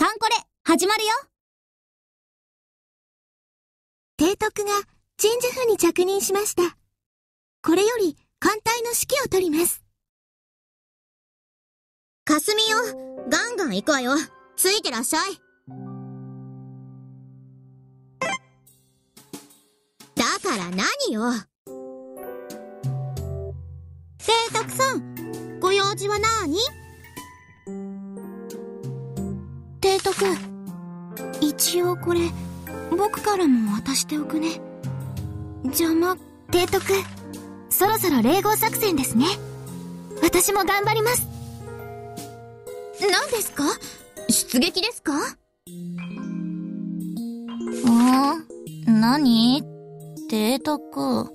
カンコレ、始まるよ提督が鎮守府に着任しました。これより艦隊の指揮を取ります。霞よ、ガンガン行くわよ。ついてらっしゃい。だから何よ。提督さん、ご用事はなーに？督、一応これ、僕からも渡しておくね。邪魔、提督、そろそろ霊合作戦ですね。私も頑張ります。何ですか？出撃ですか？ん何？提督。も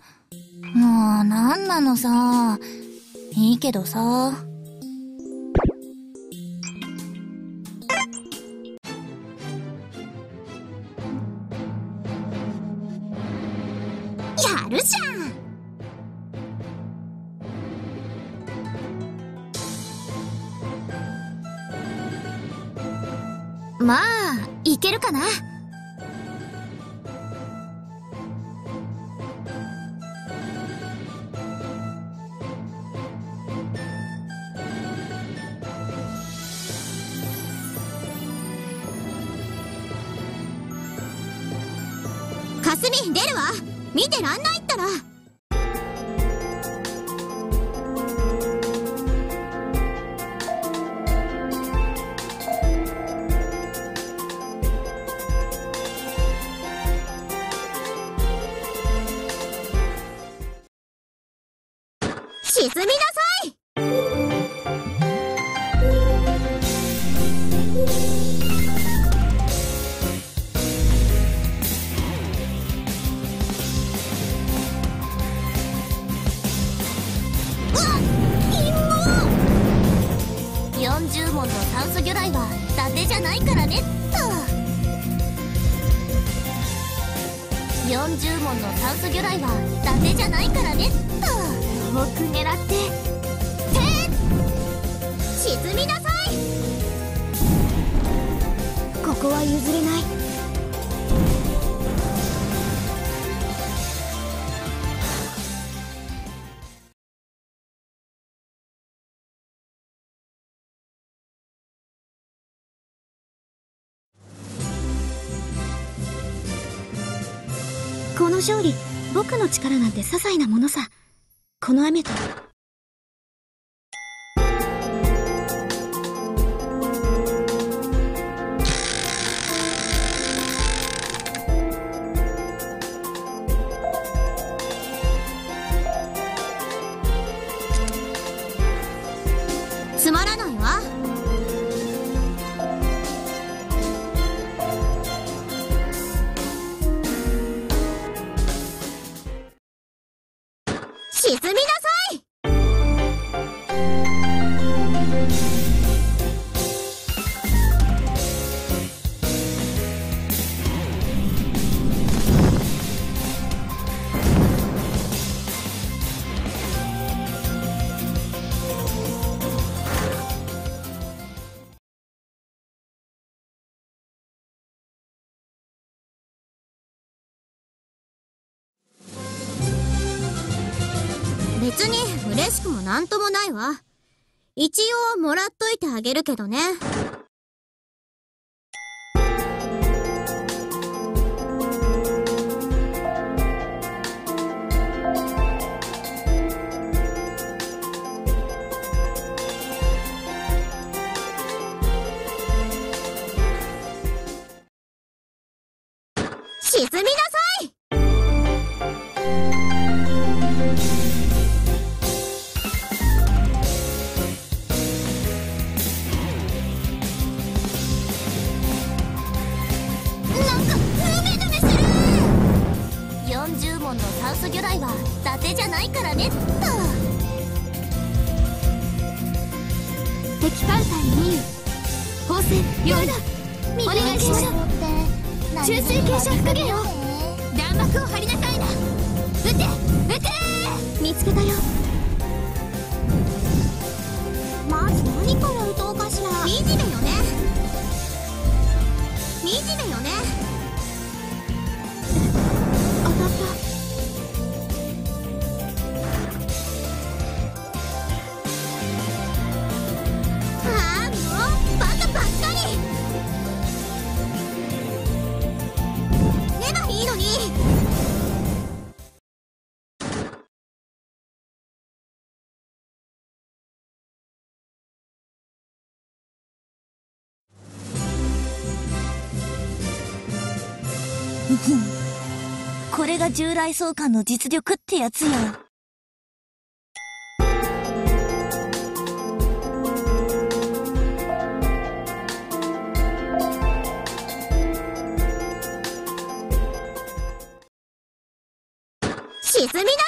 う、なんなのさ。いいけどさ。いけるかな？の勝利、僕の力なんて些細なものさ。この雨と、沈みななんともないわ。一応もらっといてあげるけどね。40問の酸素魚雷は伊達じゃないからね。っと敵艦隊2位、砲戦4だ。お願いしま水傾斜復元を弾幕を張りなさいな撃て撃て見つけたよ。まず何から撃とうかしら惨めよね。これが従来相関の実力ってやつよ。沈みな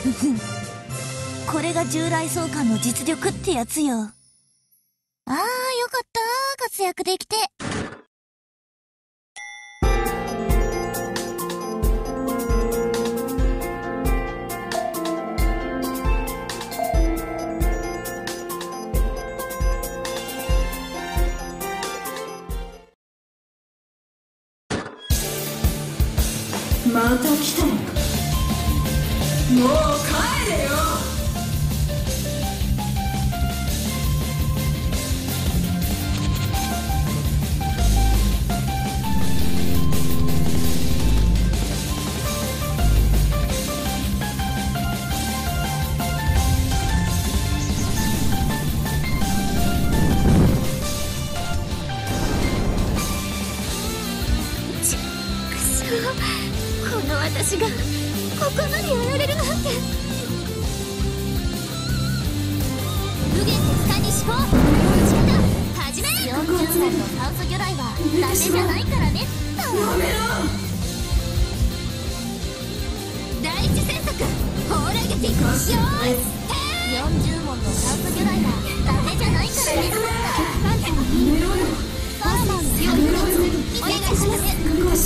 これが従来相関の実力ってやつよ。ああ、よかった。活躍できて。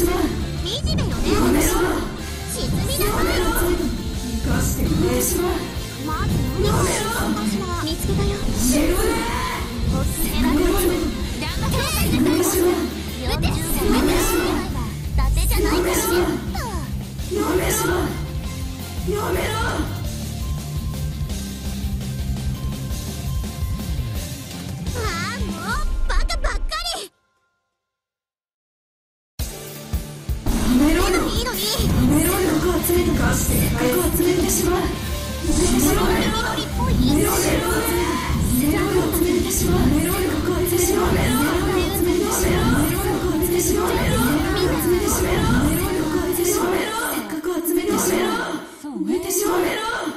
ます惨めよね沈みなさい生かしてくれしままず見つけたよおすすめだね。頑張ってください40本の酸素魚いいのにやめろよ核を集めてかして核を集めてしまう。やめろよ緑っぽいやめろよやめろよ集めてしまう。やめろよ核を集めてしまう。やめろよ核を集めてしまう。やめろよ核を集めてしまう。やめろよ核を集めてしまう。やめろよ核を集めてしまう。せっかく集めてしまうやめてしまう。やめろや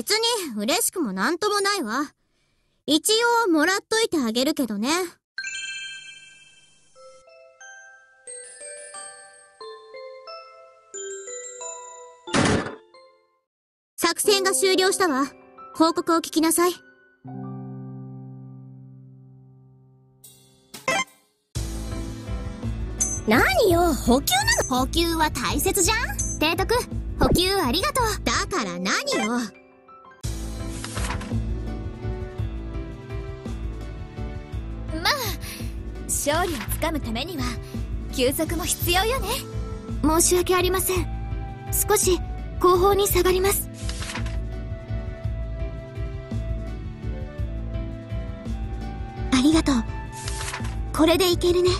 別に嬉しくもなんともないわ。一応もらっといてあげるけどね。作戦が終了したわ。報告を聞きなさい。何よ補給なの？補給は大切じゃん。提督補給ありがとう。だから何よ勝利をつかむためには休息も必要よね。申し訳ありません。少し後方に下がります。ありがとう。これでいけるね。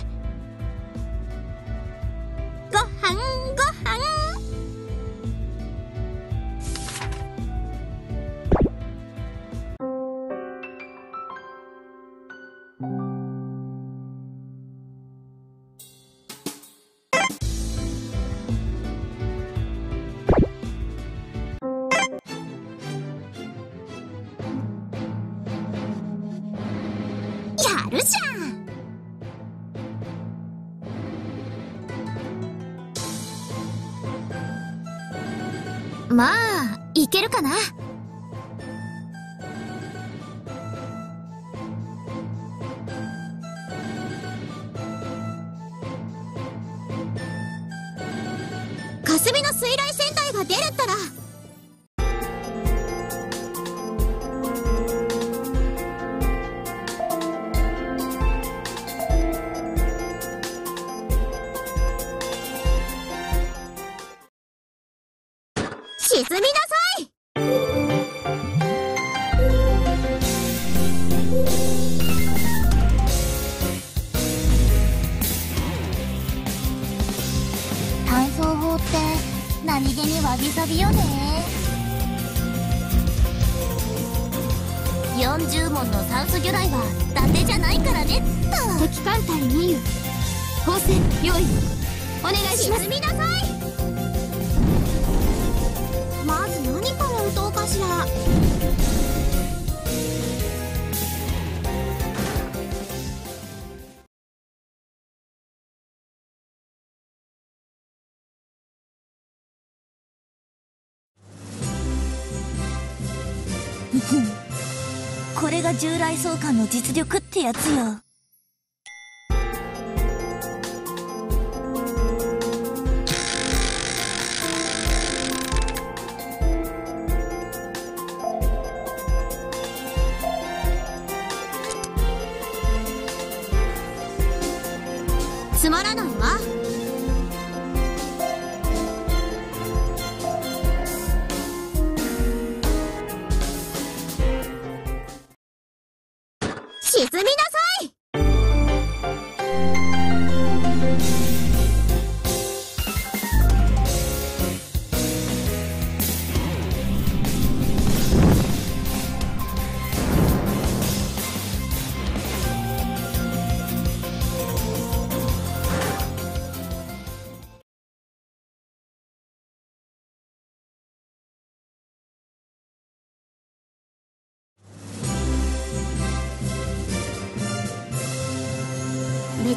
いけるかな？みの水雷戦隊が出るったら。何気にわびさびよね。40問の酸素魚雷は伊達じゃないからね。っと敵艦隊ミユ砲戦用意お願いします。沈みなさい。まず何から撃とうかしら従来相関の実力ってやつよ。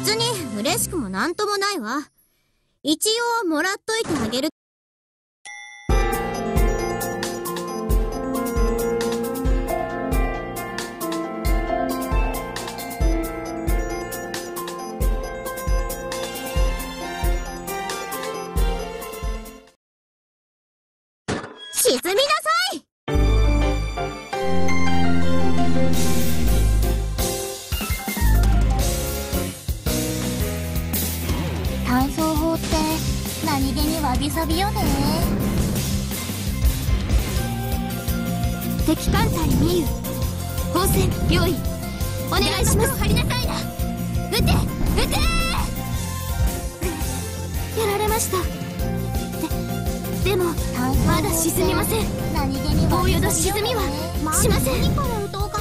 別に嬉しくもなんともないわ。一応もらっといてあげる。沈み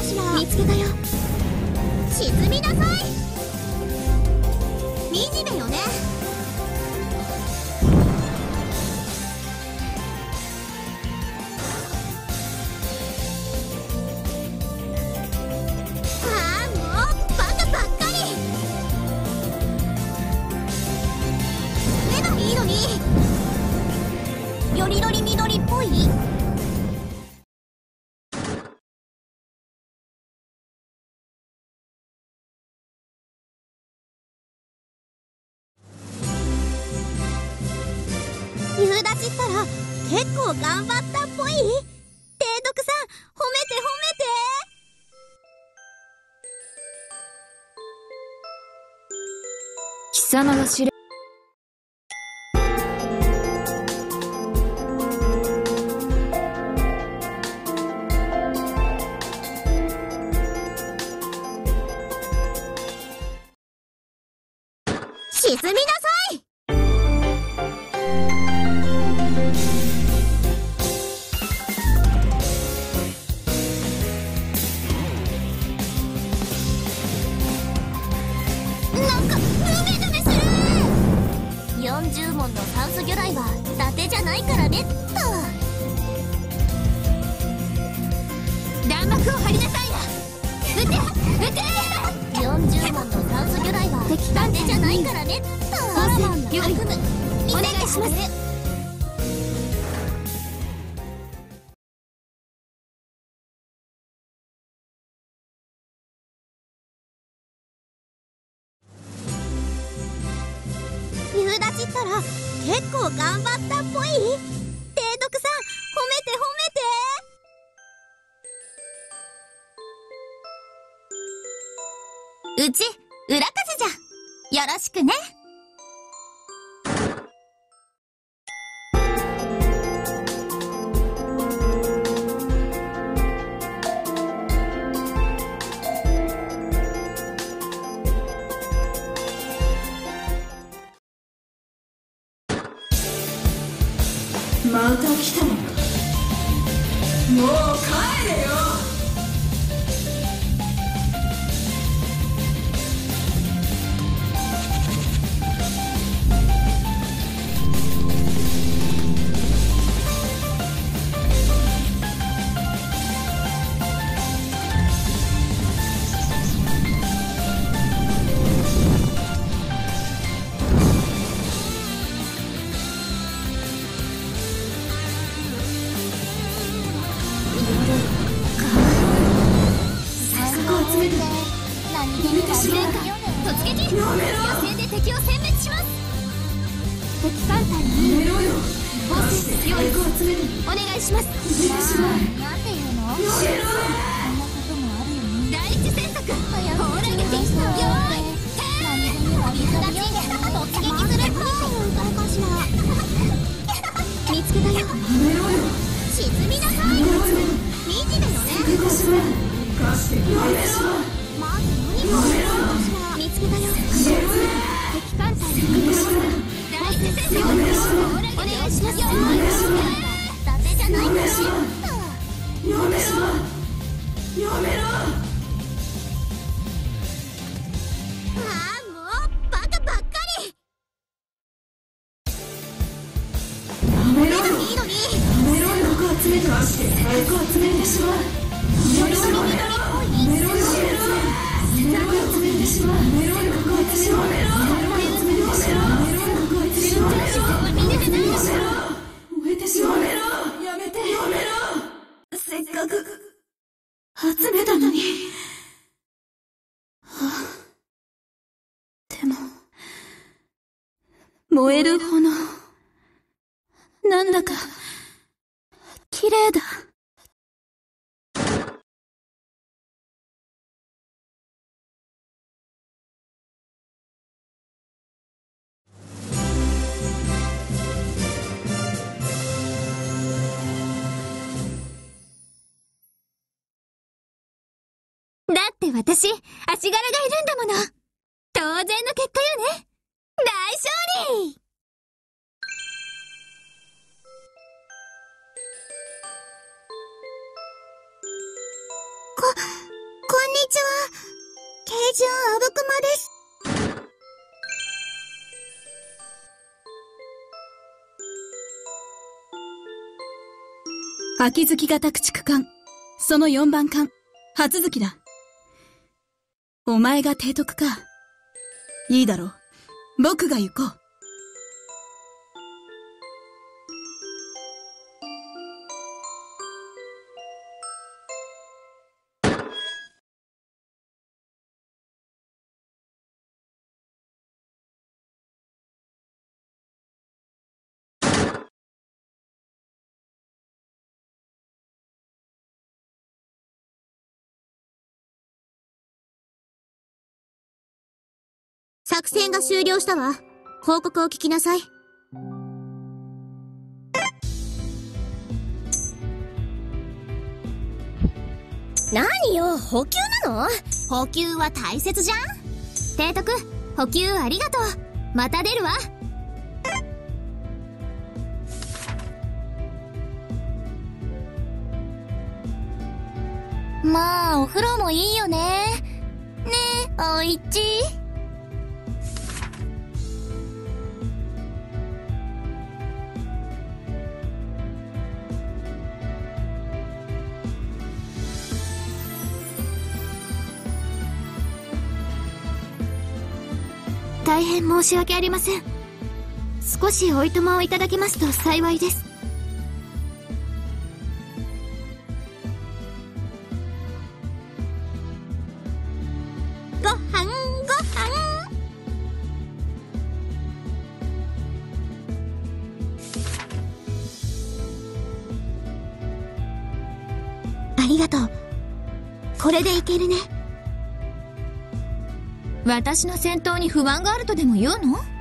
しら見つけたよ。沈みなさい。惨めよね。夕立ったら結構頑張ったっぽい？提督さん褒めて褒めて。貴様が知れなんかヌメヌメする40問の酸素魚雷は伊達じゃないからねっと弾幕を張りなさいな撃て撃て40問の酸素魚雷は敵伊達じゃない。からねっと砲戦用意お願いしますうち裏風じゃ。よろしくね。やめてしまうやめろよいいのにやめろよここ集めて貸して最高集めてしまえやめろよやめろよやめろよやめろよ集めてしまえやめろよここ集めてしまえやめろよ集めてしまえやめろよここ集めてしまえ見ててないでしょ燃えてしまえやめてやめろせっかく集めたのにはあでも燃える炎。なんだか綺麗だ。って私、足柄がいるんだもの。当然の結果よね。大勝利こ、こんにちは。慶順あぶくまです。秋月型駆逐艦、その4番艦、初月だ。お前が提督か。いいだろう。僕が行こう。作戦が終了したわ。報告を聞きなさい。何よ、補給なの？補給は大切じゃん提督、補給ありがとう。また出るわ。まあお風呂もいいよねねえおいち大変申し訳ありません。少しおいとまをいただけますと幸いです。ごはんごはん。ありがとう。これでいけるね。私の戦闘に不安があるとでも言うの？